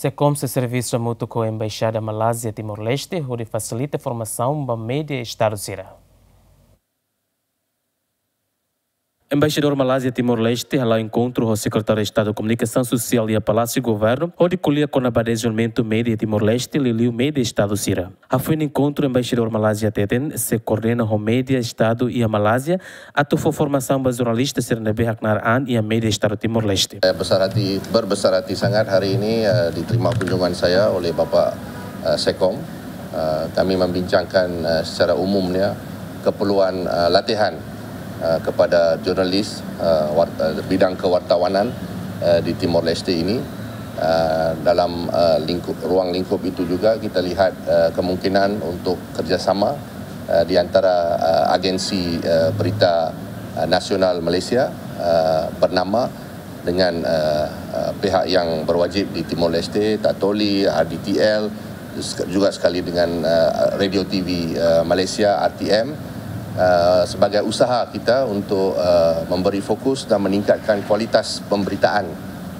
SECOM se serviço mútuo com a Embaixada Malásia Timor-Leste, onde facilita a formação da média Estado Sira. Embaixador Malásia Timor-Leste, lá encontro o secretário de Estado de Comunicação Social e a Palácio Governo, onde colhia com a badejamento média Timor-Leste, Liliu Média Estado Sira. A no encontro embaixador Malásia Teten, se coordena o Média Estado e a Malásia, a for formação para jornalista Sirnabe Haknar An e a Média Estado Timor-Leste. Besar hati, berbesar hati sangat hari ini uh, diterima kunjungan saya oleh Bapak uh, Sekom. Uh, kami membincangkan uh, secara umumnya keperluan uh, latihan Uh, kepada jurnalis uh, uh, bidang kewartawanan di Timor Leste ini. Dalam lingkup ruang lingkup itu juga kita lihat kemungkinan untuk kerjasama di antara agensi berita nasional Malaysia bernama dengan pihak yang berwajib di Timor Leste Tatoli RDTL juga sekali dengan Radio TV Malaysia RTM Uh, sebagai usaha kita untuk uh, memberi fokus dan meningkatkan kualitas pemberitaan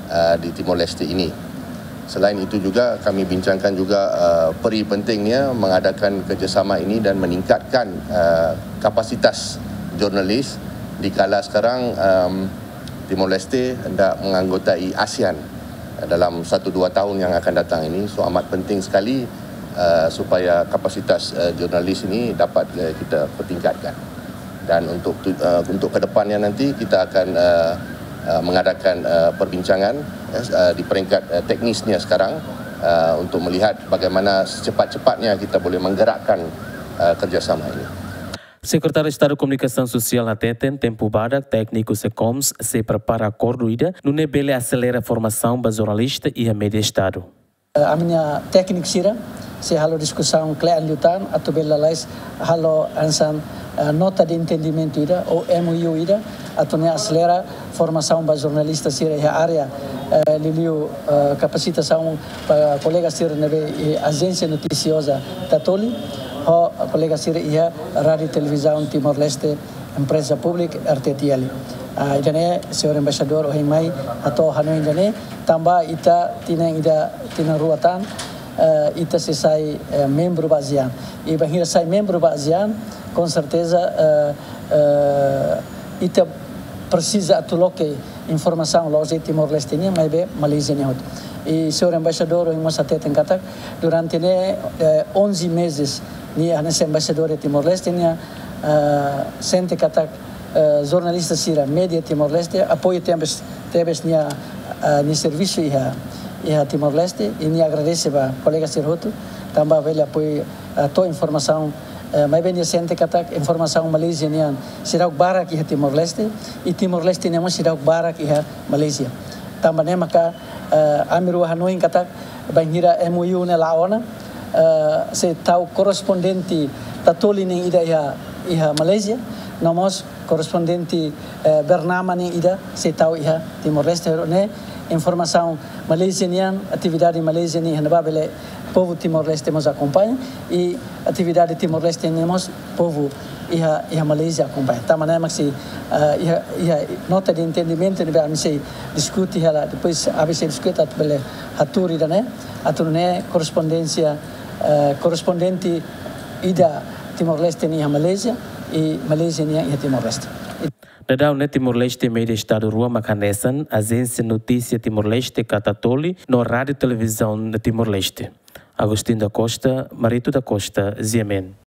uh, di Timor Leste ini. Selain itu juga kami bincangkan juga uh, peri pentingnya mengadakan kerjasama ini dan meningkatkan uh, kapasitas jurnalis di kala sekarang um, Timor Leste hendak menganggotai ASEAN dalam 1-2 tahun yang akan datang ini. So amat penting sekali Uh, supaya kapasitas uh, jurnalis ini dapat uh, kita pertingkatkan dan untuk uh, untuk kedepannya nanti kita akan uh, uh, mengadakan uh, perbincangan uh, di peringkat uh, teknisnya sekarang uh, untuk melihat bagaimana secepat-cepatnya kita boleh menggerakkan uh, kerjasama ini. Secretário de Estado de Comunicação Social Atenten, tempo badak, técnico SECOMS, se prepara acordo ida, no nebele acelera a formação para jornalista e a média Estado. A minha técnica Sira, se halo discussão klean lutan atau bela lais halo ansan uh, nota de entendimento ida ou MOU ida atau ne acelera formação para jornalistas sira a área uh, liliu uh, capacitação para colegas sira nebe agência noticiosa Tatoli ho colega sira ia rádio televisão Timor Leste empresa pública RTTL uh, jane senhor embaixador o mai atau hanoi jane tambah ita tina ida tina ruatan uh, ita se sai uh, membro da ASEAN. E bahira sai membro da ASEAN, com certeza uh, uh, ita precisa atuloke informação logo Timor-Leste mas bem Malaysia E senhor embaixador o irmão Satete em Katak, durante uh, 11 meses ni anas embaixador de Timor-Leste ni uh, sente Katak uh, jornalista sira média Timor-Leste apoio tebes tebes ni uh, ni serviço e a Timor-Leste e me agradece para colega Sirhoto também velha apoio a tua informação mais bem recente que a informação Malaysia nian será o barak e Timor-Leste e Timor-Leste nem será o barak e Malaysia também nem maka amiru Hanoi kata banhira MOU na laona. Se tau correspondente tatoli nem ida ia ia Malaysia nomos correspondente Bernama nem ida se tau ia Timor-Leste ne informação malaysiana, atividade malaysiana e bele povo Timor-Leste nos acompanha e atividade Timor-Leste temos povo e a, e a Malásia acompanha. Tá maneira que se uh, e a, nota de entendimento ne a se discute ela depois a se discute at bele haturi da né atun né correspondência uh, correspondente ida Timor-Leste ni a Malásia e Malásia ni a Timor-Leste. Dadau ne Timor-Leste Media Estado Rua Macanesan, agência Notícia Timor-Leste Catatoli, no Rádio Televisão de Timor-Leste. Agostinho da Costa, Marito da Costa, Ziemen.